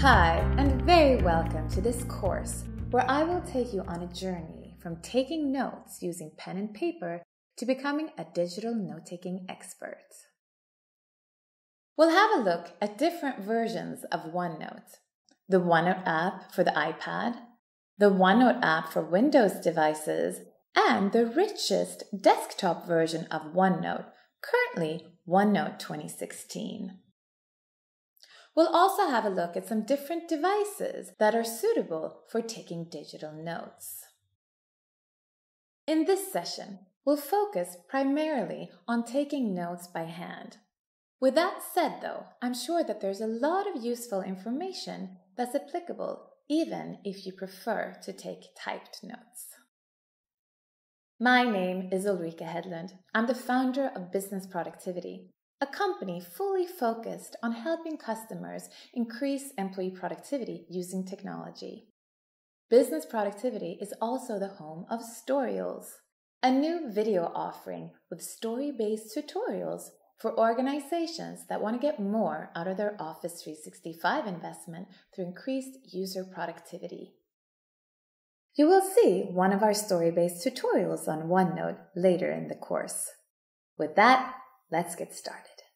Hi, and very welcome to this course where I will take you on a journey from taking notes using pen and paper to becoming a digital note taking expert. We'll have a look at different versions of OneNote the OneNote app for the iPad, the OneNote app for Windows devices, and the richest desktop version of OneNote, currently OneNote 2016. We'll also have a look at some different devices that are suitable for taking digital notes. In this session, we'll focus primarily on taking notes by hand. With that said, though, I'm sure that there's a lot of useful information that's applicable even if you prefer to take typed notes. My name is Ulrika Hedlund. I'm the founder of Business Productivity, a company fully focused on helping customers increase employee productivity using technology. Business Productivity is also the home of Storyals, a new video offering with story based tutorials for organizations that want to get more out of their Office 365 investment through increased user productivity. You will see one of our story-based tutorials on OneNote later in the course. With that, Let's get started.